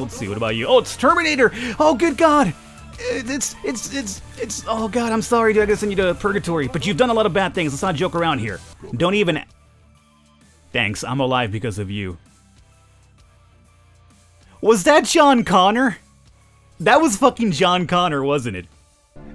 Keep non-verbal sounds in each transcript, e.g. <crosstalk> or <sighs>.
Let's see, what about you? Oh, it's Terminator! Oh, good God! It's, it's, it's, it's, oh God, I'm sorry, dude, I gotta send you to purgatory, but you've done a lot of bad things, let's not joke around here. Don't even... Thanks, I'm alive because of you. Was that John Connor? That was fucking John Connor, wasn't it?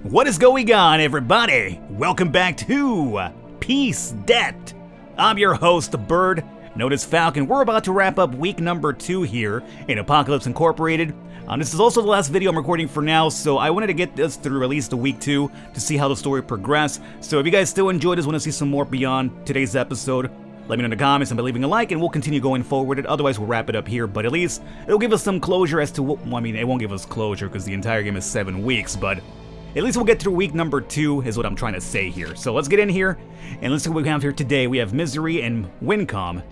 What is going on, everybody? Welcome back to Peace Death. I'm your host, Bird, as Falcon. We're about to wrap up week number two here in Apocalypse Incorporated. Um, this is also the last video I'm recording for now, so I wanted to get this through at least a week two to see how the story progressed. So if you guys still enjoyed this, want to see some more beyond today's episode, let me know in the comments and by leaving a like, and we'll continue going forward. Otherwise, we'll wrap it up here, but at least it'll give us some closure as to what. Well, I mean, it won't give us closure because the entire game is seven weeks, but at least we'll get through week number two, is what I'm trying to say here. So let's get in here, and let's see what we have here today. We have Misery and Wincom.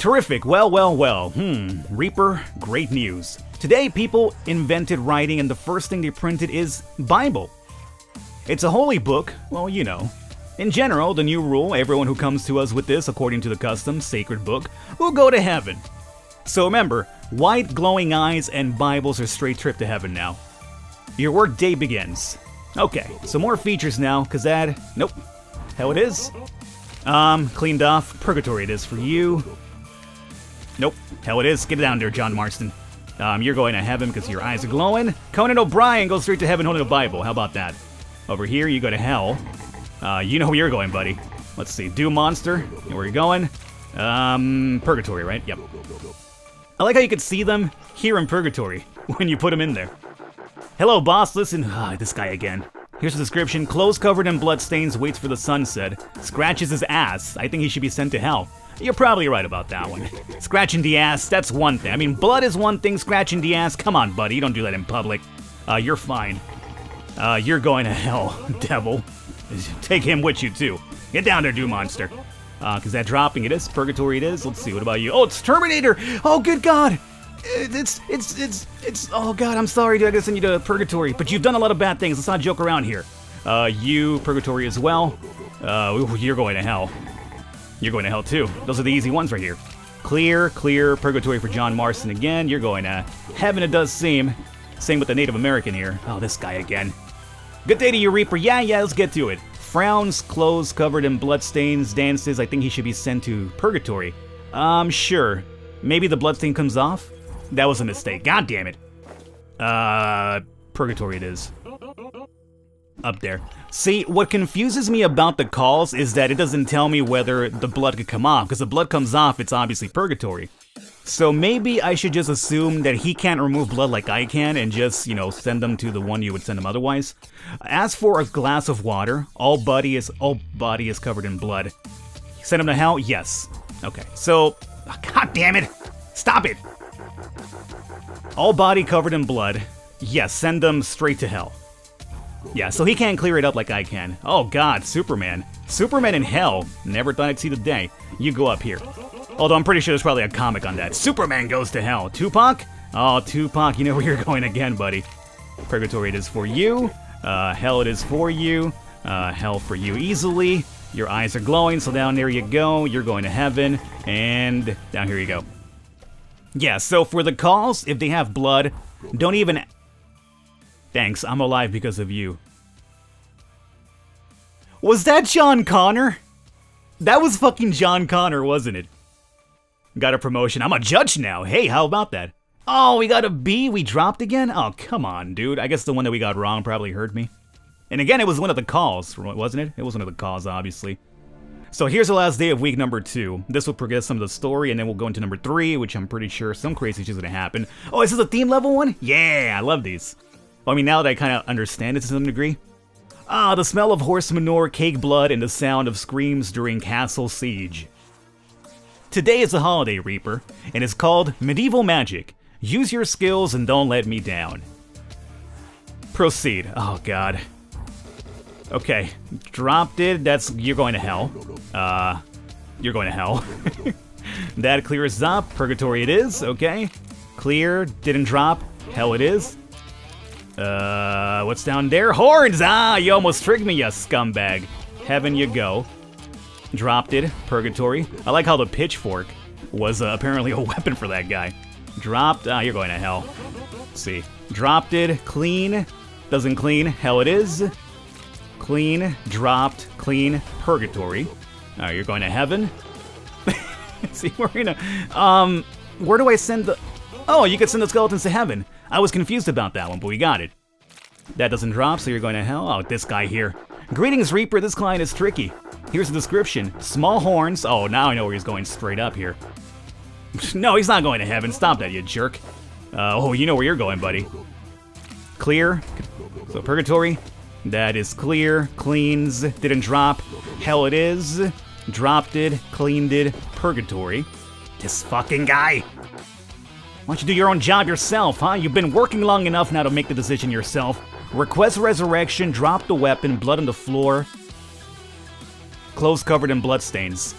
Terrific, well, well, well. Hmm, Reaper, great news. Today, people invented writing, and the first thing they printed is Bible. It's a holy book, well, you know. In general, the new rule everyone who comes to us with this, according to the custom sacred book, will go to heaven. So remember, white glowing eyes and Bibles are straight trip to heaven now. Your work day begins. Okay, so more features now, Kazad. Nope. Hell it is. Um, cleaned off. Purgatory it is for you. Nope. Hell it is. Get it down there, John Marston. Um, you're going to heaven because your eyes are glowing. Conan O'Brien goes straight to heaven holding a Bible. How about that? Over here, you go to hell. Uh, you know where you're going, buddy. Let's see. Doom Monster. You where you're going? Um, Purgatory, right? Yep. I like how you could see them here in Purgatory <laughs> when you put them in there. Hello, boss. Listen. <sighs> Ah, this guy again. Here's the description. Clothes covered in bloodstains, waits for the sunset. Scratches his ass. I think he should be sent to hell. You're probably right about that one. Scratching the ass, that's one thing. I mean, blood is one thing, scratching the ass, come on, buddy, you don't do that in public. Uh, you're fine. Uh, you're going to hell, <laughs> devil. Take him with you, too. Get down there, Doom Monster. Uh, cause that dropping it is, purgatory it is. Let's see, what about you? Oh, it's Terminator! Oh, good God! It's, it's, it's, it's, oh God, I'm sorry, dude, I gotta send you to purgatory, but you've done a lot of bad things, let's not joke around here. Uh, you, purgatory as well. Uh, you're going to hell. You're going to hell too. Those are the easy ones right here. Clear, clear, purgatory for John Marston again. You're going to heaven, it does seem. Same with the Native American here. Oh, this guy again. Good day to you, Reaper. Yeah, yeah, let's get to it. Frowns, clothes covered in bloodstains, dances. I think he should be sent to purgatory. Um, sure. Maybe the bloodstain comes off? That was a mistake. God damn it. Uh, purgatory it is up there. See, what confuses me about the calls is that it doesn't tell me whether the blood could come off, because the blood comes off, it's obviously purgatory. So maybe I should just assume that he can't remove blood like I can and just, you know, send them to the one you would send them otherwise. As for a glass of water, all body is all body is covered in blood. Send him to hell? Yes. Okay. So, ah, god damn it. Stop it. All body covered in blood. Yes, send them straight to hell. Yeah, so he can't clear it up like I can. Oh god, Superman. Superman in hell. Never thought I'd see the day. You go up here. Although I'm pretty sure there's probably a comic on that. Superman goes to hell. Tupac? Oh, Tupac, you know where you're <laughs> going again, buddy. Purgatory it is for you. Uh, hell it is for you. Uh, hell for you easily. Your eyes are glowing, so down there you go. You're going to heaven. And down here you go. Yeah, so for the calls, if they have blood, don't even Thanks, I'm alive because of you. Was that John Connor? That was fucking John Connor, wasn't it? Got a promotion. I'm a judge now. Hey, how about that? Oh, we got a B? We dropped again? Oh, come on, dude. I guess the one that we got wrong probably hurt me. And again, it was one of the calls, wasn't it? It was one of the calls, obviously. So here's the last day of week number two. This will progress some of the story, and then we'll go into number three, which I'm pretty sure some crazy shit's gonna happen. Oh, is this a theme level one? Yeah, I love these. Well, I mean, now that I kind of understand it to some degree. Ah, the smell of horse manure, cake blood, and the sound of screams during castle siege. Today is a holiday, Reaper, and it's called Medieval Magic. Use your skills and don't let me down. Proceed. Oh, God. Okay, dropped it. That's you're going to hell. Uh, you're going to hell. <laughs> that clears up. Purgatory it is. Okay, clear. Didn't drop. Hell it is. Uh, what's down there? Horns! Ah, you almost tricked me, you scumbag. Heaven you go. Dropped it. Purgatory. I like how the pitchfork was uh, apparently a <laughs> weapon for that guy. dropped. Ah, you're going to hell. Let's see. Dropped it, clean. Doesn't clean, hell it is. Clean, dropped, clean, purgatory. Alright, you're going to heaven. <laughs> see, we're in a... Um, where do I send the... Oh, you could send the skeletons to heaven. I was confused about that one, but we got it. That doesn't drop, so you're going to hell. Oh, this guy here. Greetings, Reaper. This client is tricky. Here's the description. Small horns. Oh, now I know where he's going straight up here. <laughs> no, he's not going to heaven. Stop that, you jerk. Uh, oh, you know where you're going, buddy. Clear. So, purgatory. That is clear. Cleans. Didn't drop. Hell it is. Dropped it. Cleaned it. Purgatory. This fucking guy. Why don't you do your own job yourself, huh? You've been working long enough now to make the decision yourself. Request resurrection, drop the weapon, blood on the floor. Clothes covered in bloodstains.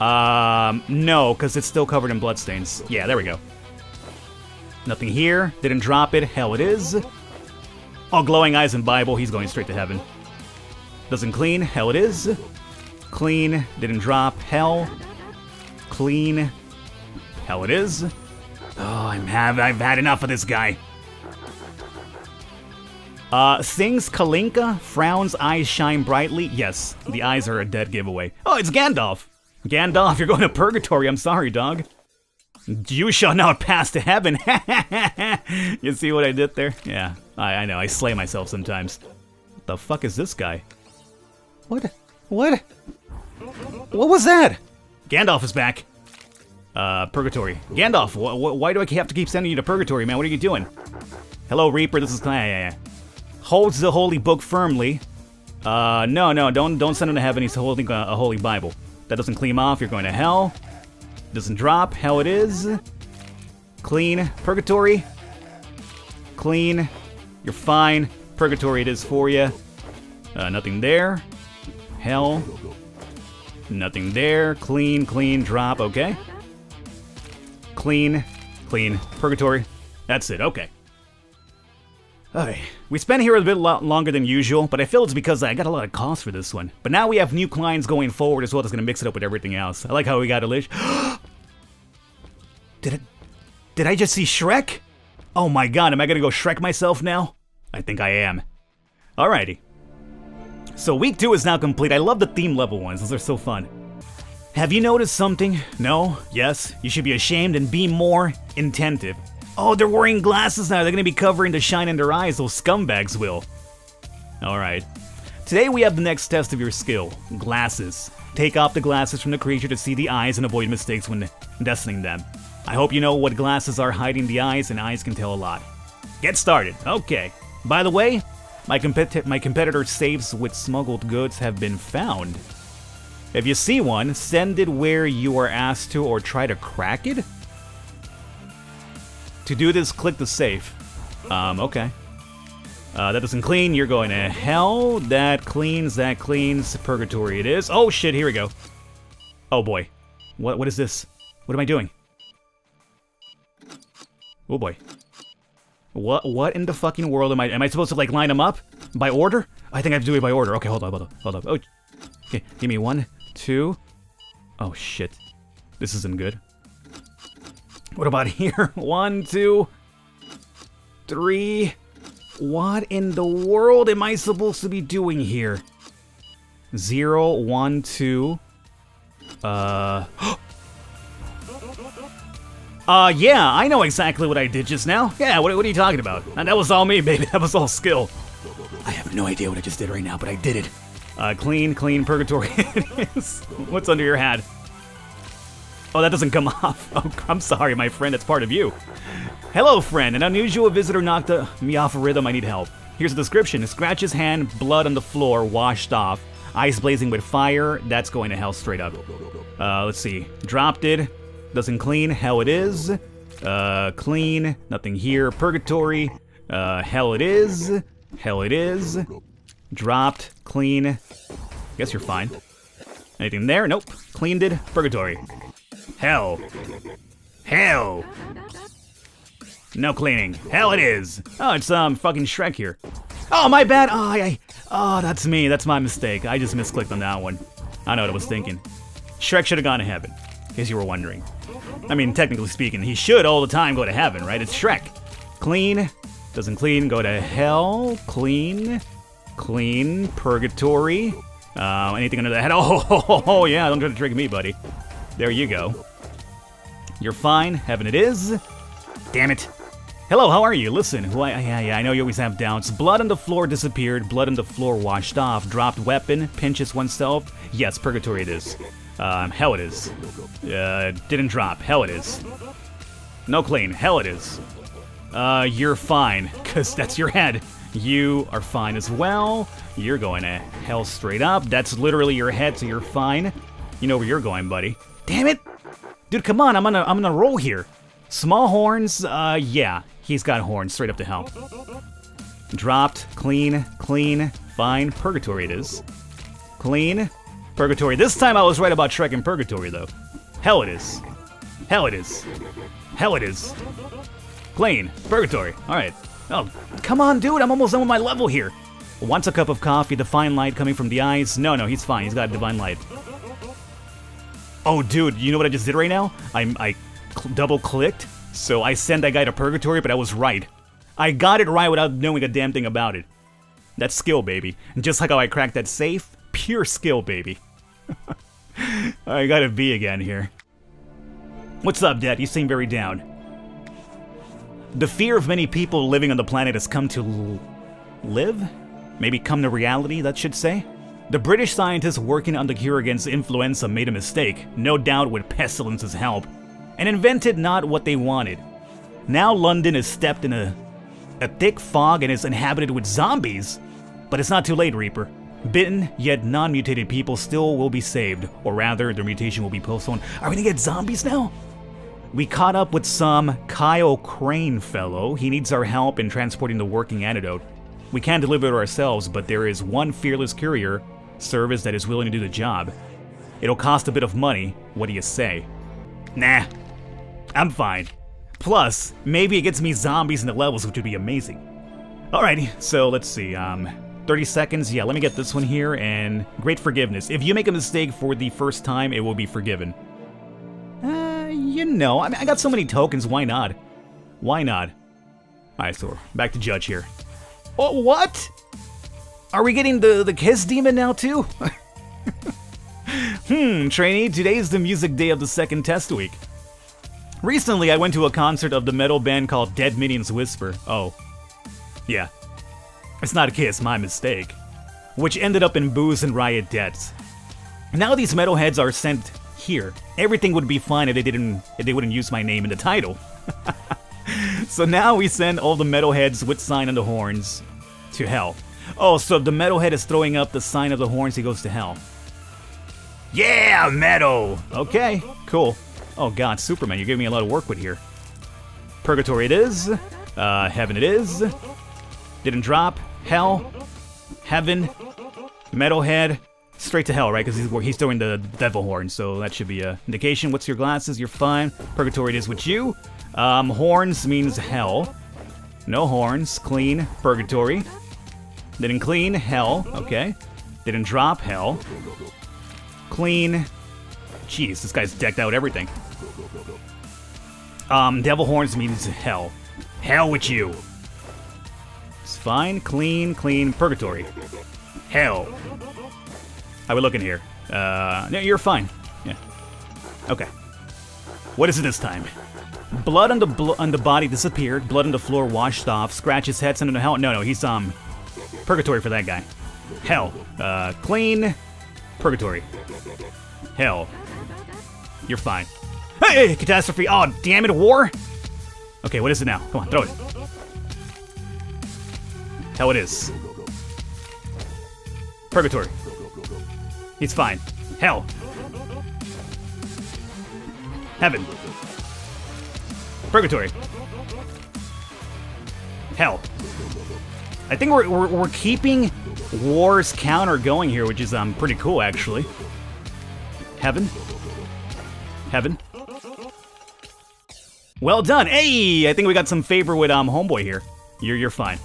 Um, no, because it's still covered in bloodstains. Yeah, there we go. Nothing here. Didn't drop it. Hell, it is. Oh, glowing eyes and Bible. He's going straight to heaven. Doesn't clean. Hell, it is. Clean. Didn't drop. Hell. Clean. Hell, it is. Oh, I'm have I've had enough of this guy. Uh, sings Kalinka, frowns, eyes shine brightly. Yes, the eyes are a dead giveaway. Oh, it's Gandalf. Gandalf, you're going to purgatory. I'm sorry, dog. You shall not pass to heaven. <laughs> you see what I did there? Yeah, I, I know. I slay myself sometimes. What the fuck is this guy? What? What? What was that? Gandalf is back. Uh, Purgatory. Gandalf, wh wh why do I have to keep sending you to Purgatory, man? What are you doing? Hello, Reaper. This is yeah, yeah, yeah. Holds the holy book firmly. Uh, no, no, don't don't send him to heaven. He's holding a, a holy Bible. That doesn't clean off. You're going to hell. Doesn't drop. Hell it is. Clean. Purgatory. Clean. You're fine. Purgatory it is for you. Uh, nothing there. Hell. Nothing there. Clean, clean, drop. Okay. Clean, clean, purgatory. That's it, okay. Okay, we spent here a bit lo longer than usual, but I feel it's because I got a lot of costs for this one. But now we have new clients going forward as well that's gonna mix it up with everything else. I like how we got a list. <gasps> did it? Did I just see Shrek? Oh my god, am I gonna go Shrek myself now? I think I am. Alrighty. So week two is now complete. I love the theme level ones, those are so fun. Have you noticed something? No? Yes? You should be ashamed and be more attentive. Oh, they're wearing glasses now. They're gonna be covering the shine in their eyes. Those scumbags will. Alright. Today we have the next test of your skill. Glasses. Take off the glasses from the creature to see the eyes and avoid mistakes when destining them. I hope you know what glasses are hiding the eyes, and eyes can tell a lot. Get started. Okay. By the way, my, compet my competitor safes with smuggled goods have been found. If you see one, send it where you are asked to or try to crack it? To do this, click the safe. Um, okay. Uh, that doesn't clean, you're going to hell. That cleans, that cleans. Purgatory it is. Oh shit, here we go. Oh boy. What, what is this? What am I doing? Oh boy. What what in the fucking world am I am I supposed to like line them up? By order? I think I have to do it by order. Okay, hold on, hold on, hold on. Oh okay, give me one, two. Oh shit. This isn't good. What about <laughs> here? One, two, three. What in the world am I supposed to be doing here? Zero, one, two. Uh. <gasps> uh, yeah, I know exactly what I did just now. Yeah, what, what are you talking about? And that was all me, baby. <laughs> That was all skill. I have no idea what I just did right now, but I did it. Uh, clean, clean, purgatory <laughs> What's under your hat? Oh, that doesn't come <laughs> off. Oh, I'm sorry, my friend, it's part of you. Hello, friend. An unusual visitor knocked uh, me off a rhythm. I need help. Here's a description. Scratches hand, blood on the floor, washed off. Eyes blazing with fire. That's going to hell straight up. Uh, let's see. Dropped it. Doesn't clean. Hell it is. Uh, clean. Nothing here. Purgatory. Uh, hell it is. Hell it is. Dropped. Clean. Guess you're fine. Anything there? Nope. Cleaned it. Purgatory. Hell. Hell. No cleaning. Hell it is. Oh, it's um fucking Shrek here. Oh, my bad. Oh, I, oh, that's me. That's my mistake. I just misclicked on that one. I know what I was thinking. Shrek should have gone to heaven, in case you were wondering. I mean, technically speaking, he should all the time go to heaven, right? It's Shrek. Clean, doesn't clean, go to hell, clean, clean, purgatory. Uh, anything under the head? <laughs> Oh, oh, oh, yeah, don't try to trick me, buddy. There you go. You're fine, heaven it is. Damn it. Hello, how are you? Listen, who I, yeah, yeah, I know you always have doubts. Blood on the floor disappeared, blood on the floor washed off, dropped weapon, pinches oneself. Yes, purgatory it is. Um, hell it is. Uh, didn't drop. Hell it is. No clean. Hell it is. Uh, you're fine, because that's your head. You are fine as well. You're going to hell straight up. That's literally your head, so you're fine. You know where you're going, buddy. Damn it! Dude, come on, I'm on a, I'm on a roll here. Small horns, uh, yeah. He's got horns straight up to hell. Dropped, clean, clean, fine. Purgatory it is. Clean, Purgatory. This time I was right about Shrek and Purgatory, though. Hell it is. Hell it is. Hell it is. Clean. Purgatory. Alright. Oh, come on, dude. I'm almost done with my level here. Wants a cup of coffee, The divine light coming from the eyes. No, no, he's fine. He's got divine light. Oh, dude, you know what I just did right now? I, I cl double clicked, so I sent that guy to Purgatory, but I was right. I got it right without knowing a damn thing about it. That's skill, baby. And just like how I cracked that safe, pure skill, baby. <laughs> I got a B again here. What's up, Dad? You seem very down. The fear of many people living on the planet has come to live? Maybe come to reality, that should say? The British scientists working on the cure against influenza made a mistake, no doubt with pestilence's help, and invented not what they wanted. Now London is stepped in a, a thick fog and is inhabited with zombies. But it's not too late, Reaper. Bitten, yet non-mutated people still will be saved, or rather, their mutation will be postponed. Are we gonna get zombies now? We caught up with some Kyle Crane fellow. He needs our help in transporting the working antidote. We can't deliver it ourselves, but there is one fearless courier service that is willing to do the job. It'll cost a bit of money. What do you say? Nah, I'm fine. Plus, maybe it gets me zombies in the levels, which would be amazing. Alrighty, so let's see. Um, 30 seconds. Yeah, let me get this one here, and great forgiveness. If you make a mistake for the first time, it will be forgiven. You know, I mean, I got so many tokens, why not? Why not? Alright, so back to Judge here. Oh, what? Are we getting the, the Kiss Demon now, too? <laughs> hmm, trainee, today is the music day of the second test week. Recently, I went to a concert of the metal band called Dead Minions Whisper. Oh. Yeah, it's not a kiss, my mistake. Which ended up in booze and riot debts. Now these metalheads are sent here. Everything would be fine if they didn't if they wouldn't use my name in the title. <laughs> so now we send all the metalheads with sign on the horns to hell. Oh, so the metalhead is throwing up the sign of the horns, he goes to hell. Yeah, metal! Okay, cool. Oh god, Superman, you're giving me a lot of work with here. Purgatory it is. Uh, heaven it is. Didn't drop. Hell. Heaven. Metalhead. Straight to hell, right? Because he's, he's throwing the devil horn, so that should be a indication. What's your glasses? You're fine. Purgatory it is with you. Um, horns means hell. No horns. Clean. Purgatory. Didn't clean. Hell. Okay. Didn't drop. Hell. Clean. Jeez, this guy's decked out everything. Um, devil horns means hell. Hell with you. It's fine, clean, clean, purgatory. Hell. How we looking here? Uh, no, you're fine. Yeah. Okay. What is it this time? Blood on the bl on the body disappeared. Blood on the floor washed off. Scratch his head, him to hell. No, no, he's um, purgatory for that guy. Hell. Uh, clean. Purgatory. Hell. You're fine. Hey, catastrophe! Oh, damn it, war! Okay, what is it now? Come on, throw it. Hell it is. Purgatory. He's fine. Hell. Heaven. Purgatory. Hell. I think we're, we're, we're keeping War's counter going here, which is um pretty cool, actually. Heaven. Heaven. Well done. Hey, I think we got some favor with um Homeboy here. You're, you're fine.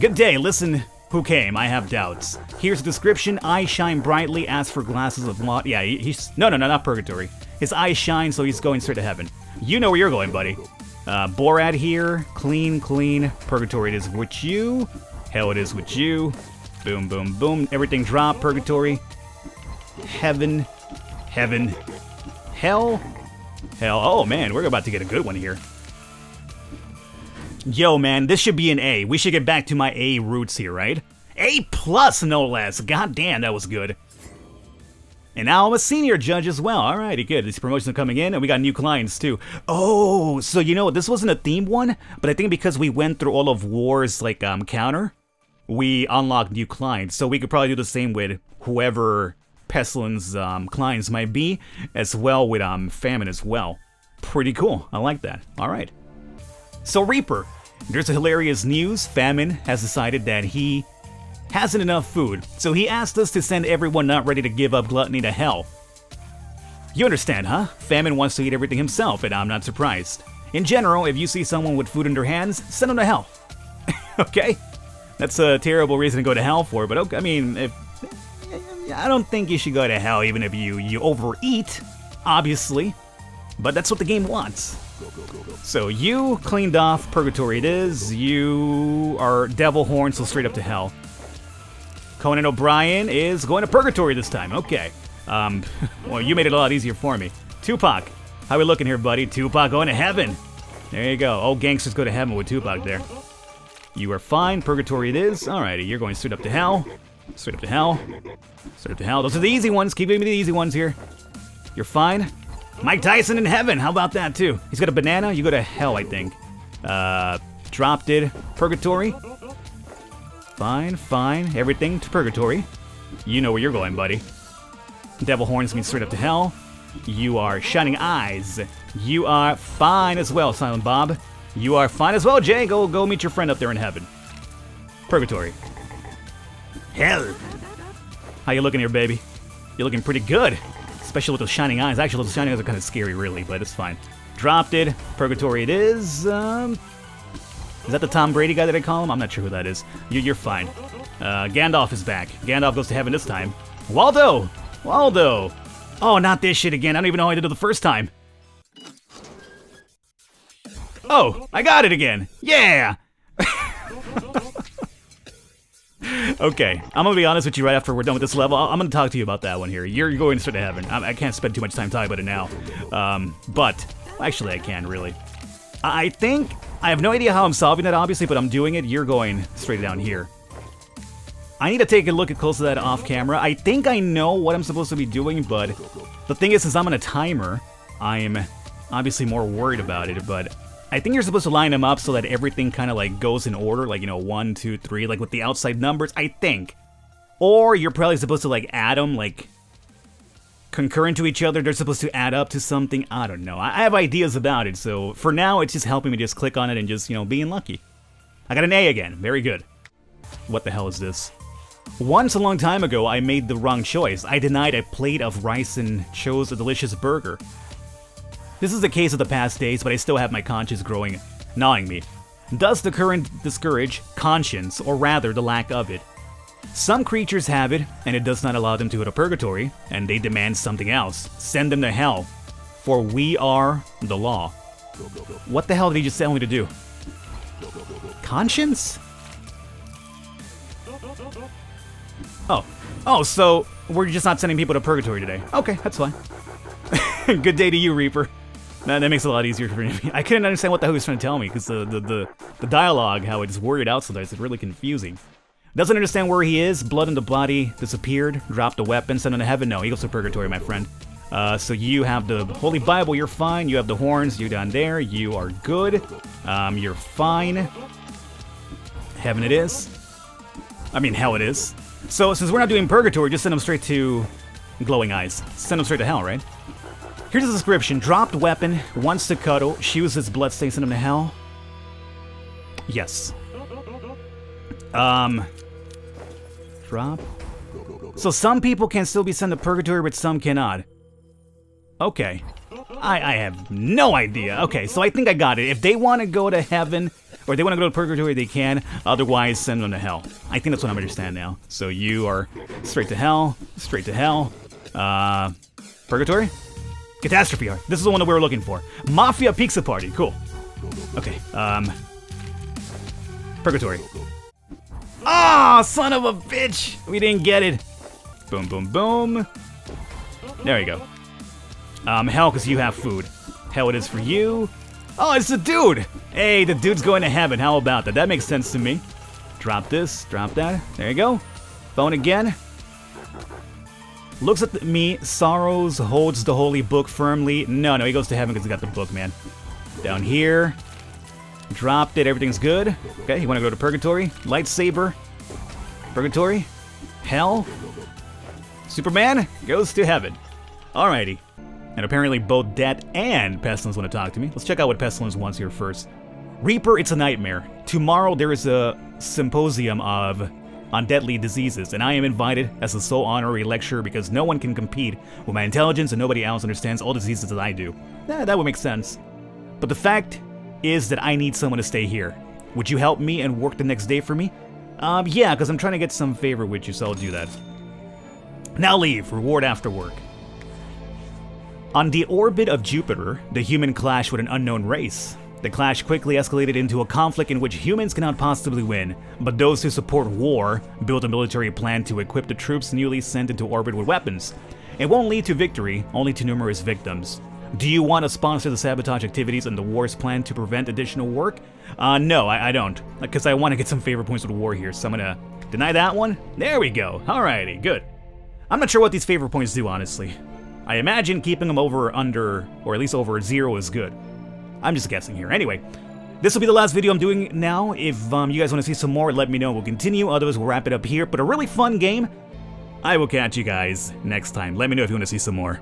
Good day, listen who came, I have doubts. Here's a description, eyes shine brightly, ask for glasses of lot. Yeah, he's, no, no, no, not purgatory. His eyes shine, so he's going straight to heaven. You know where you're going, buddy. Uh, here. Clean, clean. Purgatory it is with you. Hell it is with you. Boom, boom, boom. Everything drop. Purgatory. Heaven. Heaven. Hell. Hell. Oh, man. We're about to get a good one here. Yo, man. This should be an A. We should get back to my A roots here, right? A plus, no less. God damn, that was good. And now I'm a senior judge as well. Alrighty, good. These promotions are coming in, and we got new clients too. Oh, so you know this wasn't a theme one, but I think because we went through all of War's like um counter, we unlocked new clients. So we could probably do the same with whoever Pestilence um, clients might be, as well with um Famine as well. Pretty cool. I like that. All right. So Reaper, there's a hilarious news. Famine has decided that he hasn't enough food, so he asked us to send everyone not ready to give up gluttony to hell. You understand, huh? Famine wants to eat everything himself, and I'm not surprised. In general, if you see someone with food in their hands, send them to hell. <laughs> okay? That's a terrible reason to go to hell for, but okay, I mean, if, I don't think you should go to hell even if you, you overeat, obviously. But that's what the game wants. So you cleaned off Purgatory it is, you are Devil Horn, so straight up to hell. Conan O'Brien is going to Purgatory this time. Okay. Um, <laughs> well, you made it a lot easier for me. Tupac, how we looking here, buddy? Tupac going to heaven. There you go. All gangsters go to heaven with Tupac there. You are fine. Purgatory it is. Alrighty, you're going straight up to hell. Straight up to hell. Straight up to hell. Those are the easy ones. Keep giving me the easy ones here. You're fine. Mike Tyson in heaven. How about that, too? He's got a banana. You go to hell, I think. Uh, dropped it. Purgatory. Fine, fine. Everything to purgatory. You know where you're going, buddy. Devil horns mean straight up to hell. You are shining eyes. You are fine as well, Silent Bob. You are fine as well, Jay. Go, go meet your friend up there in heaven. Purgatory. Hell. How you looking here, baby? You're looking pretty good. Especially with those shining eyes. Actually, those shining eyes are kind of scary, really, but it's fine. Dropped it. Purgatory it is. Um, is that the Tom Brady guy that I call him? I'm not sure who that is. You, are fine. Uh, Gandalf is back. Gandalf goes to heaven this time. Waldo! Waldo! Oh, not this shit again. I don't even know how I did it the first time. Oh, I got it again. Yeah! <laughs> okay, I'm gonna be honest with you right after we're done with this level. I'm gonna talk to you about that one here. You're going straight to heaven. I, I can't spend too much time talking about it now. Um, but, actually I can, really. I think I have no idea how I'm solving that, obviously, but I'm doing it. You're going straight down here. I need to take a look at close to that off camera. I think I know what I'm supposed to be doing, but the thing is, since I'm on a timer, I'm obviously more worried about it, but I think you're supposed to line them up so that everything kind of like goes in order, like, you know, one, two, three, like with the outside numbers, I think. Or you're probably supposed to like add them, like concurrent to each other. They're supposed to add up to something. I don't know. I have ideas about it, so for now, it's just helping me just click on it and just, you know, being lucky. I got an A again. Very good. What the hell is this? Once a long time ago, I made the wrong choice. I denied a plate of rice and chose a delicious burger. This is the case of the past days, but I still have my conscience growing, gnawing me. Does the current discourage conscience, or rather the lack of it? Some creatures have it, and it does not allow them to go to purgatory, and they demand something else. Send them to hell, for we are the law. What the hell did he just tell me to do? Conscience? Oh. Oh, so we're just not sending people to purgatory today. Okay, that's fine. <laughs> Good day to you, Reaper. That, that makes it a lot easier for me. I couldn't understand what the hell he was trying to tell me, because the, the, the, the dialogue, how it's worded out sometimes, is really confusing. Doesn't understand where he is. Blood in the body disappeared. Dropped a weapon. Sent him to heaven. No, he goes to purgatory, my friend. Uh, so you have the Holy Bible, you're fine. You have the horns, you're down there, you are good. Um, you're fine. Heaven it is. I mean, hell it is. So since we're not doing purgatory, just send him straight to glowing eyes. Send him straight to hell, right? Here's the description. Dropped weapon, wants to cuddle, shews his bloodstains, send him to hell. Yes. Um, drop. So some people can still be sent to purgatory, but some cannot. Okay. I, I have no idea. Okay, so I think I got it. If they want to go to heaven, or they want to go to purgatory, they can. Otherwise, send them to hell. I think that's what I understand now. So you are straight to hell, straight to hell. Uh, purgatory? Catastrophe art. This is the one that we were looking for. Mafia Pizza Party. Cool. Okay. Um. Purgatory. Ah, oh, son of a bitch! We didn't get it. Boom, boom, boom. There you go. Um, hell, because you have food. Hell, it is for you. Oh, it's the dude! Hey, the dude's going to heaven. How about that? That makes sense to me. Drop this, drop that. There you go. Phone again. Looks at me, sorrows, holds the holy book firmly. No, no, he goes to heaven because he got the book, man. Down here. Dropped it, everything's good. Okay, you want to go to Purgatory? Lightsaber. Purgatory. Hell. Superman goes to heaven. Alrighty. And apparently both Death and Pestilence want to talk to me. Let's check out what Pestilence wants here first. Reaper, it's a nightmare. Tomorrow there is a symposium of on deadly diseases, and I am invited as a sole honorary lecturer because no one can compete with my intelligence and nobody else understands all diseases that I do. Yeah, that would make sense. But the fact is that I need someone to stay here. Would you help me and work the next day for me? Um, yeah, because I'm trying to get some favor with you, so I'll do that. Now leave, reward after work. On the orbit of Jupiter, the human clash with an unknown race. The clash quickly escalated into a conflict in which humans cannot possibly win, but those who support war build a military plan to equip the troops newly sent into orbit with weapons. It won't lead to victory, only to numerous victims. Do you want to sponsor the sabotage activities and the war's plan to prevent additional work? Uh, no, I, I don't, because I want to get some favor points with war here, so I'm gonna deny that one. There we go, alrighty, good. I'm not sure what these favor points do, honestly. I imagine keeping them over under, or at least over zero is good. I'm just guessing here. Anyway, this will be the last video I'm doing now. If um, you guys want to see some more, let me know. We'll continue. Otherwise, we'll wrap it up here. But a really fun game. I will catch you guys next time. Let me know if you want to see some more.